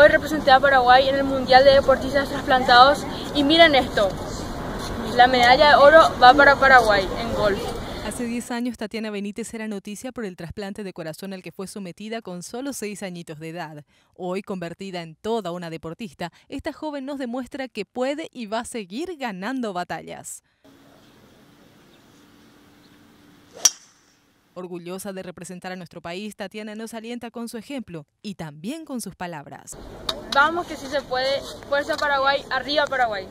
Hoy representé a Paraguay en el Mundial de Deportistas Trasplantados y miren esto, la medalla de oro va para Paraguay en golf. Hace 10 años Tatiana Benítez era noticia por el trasplante de corazón al que fue sometida con solo 6 añitos de edad. Hoy, convertida en toda una deportista, esta joven nos demuestra que puede y va a seguir ganando batallas. Orgullosa de representar a nuestro país, Tatiana nos alienta con su ejemplo y también con sus palabras. Vamos que sí se puede. Fuerza Paraguay, arriba Paraguay.